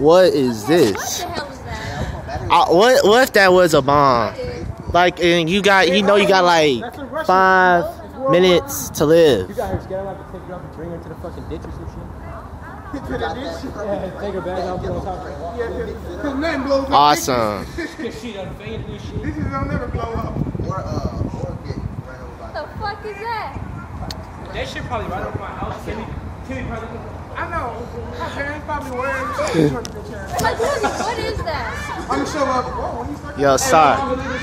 What is this? What the hell was that? Uh, what what if that was a bomb? Like, and you got you know you got like five minutes to live. You got her scared like to take her up and bring her to the fucking ditch or some shit. To the ditch. Yeah, take her bag out, on top of her. Nothing blows up. Awesome. Cause she done fainted and shit. This is don't never blow up. Or, uh, or get ran over What the fuck is that? That shit probably right over my house. Timmy, Timmy probably. What is that? Yo, sir.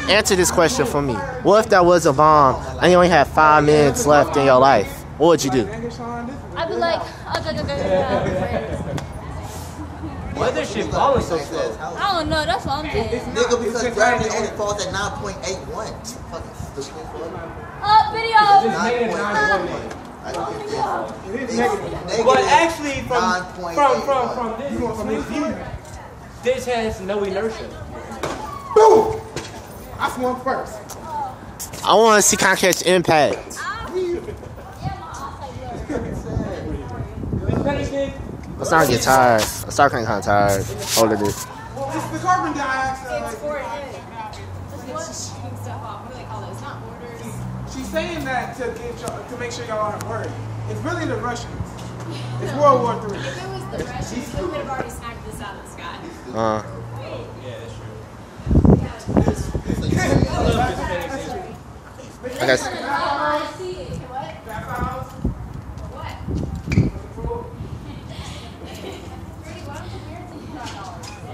Answer this question for me. What if that was a bomb and you only had five minutes left in your life? What would you do? I'd be like, I'll go, go, go, go. Why shit falling so slow? I don't know. That's what I'm saying. Nigga, because gravity only falls at 9.81. Fucking stupid. Uh, video. 9.81. But actually, from from from from this You want some from this view, this has no inertia. Boom! I swung first. I want to see kind catch impact. If anything, I'm starting to get tired. I'm starting to get kind of tired holding it. It's the carbon dioxide. It's for It's shooting stuff off. What do they call it? It's not orders. She's saying that to get y'all, to make sure y'all aren't worried. It's really the Russians. It's World War Three. If it was the Russians, we would have already smacked this out of the sky. Uh, I guess.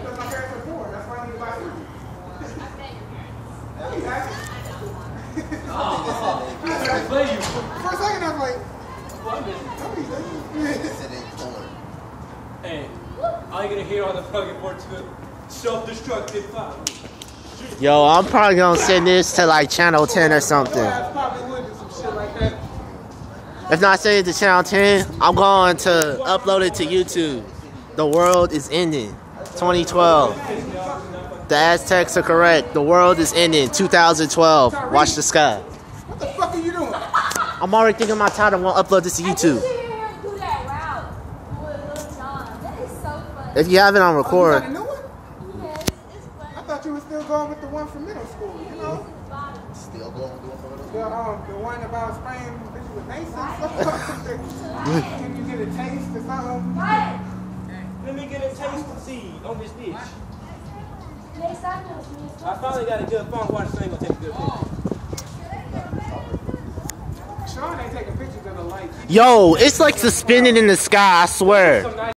Because my parents are poor. That's why I need to buy food. play you. For a second, I was like, Sit in corner. Hey, all you gonna hear on the fucking board to self-destructive fire. Yo, I'm probably gonna send this to like channel 10 or something. I probably would do some shit like that. If not send it to channel 10, I'm going to upload it to YouTube. The world is ending. 2012. The Aztecs are correct. The world is ending. 2012. Watch the sky. What the fuck are you doing? I'm already thinking my title. I'm gonna upload this to YouTube. If you have it on Oh, you got record, a new one? I thought you were still going with the one from middle school, you know? Still going through it for the The, um, the one about spraying bitches with mace and stuff. Can you get a taste or something? Let me get a taste and see on this dish. I finally got a good phone. Watch this thing gonna take a good picture. Sean ain't taking pictures of the light. yo, it's like suspended in the sky. I swear. Some nice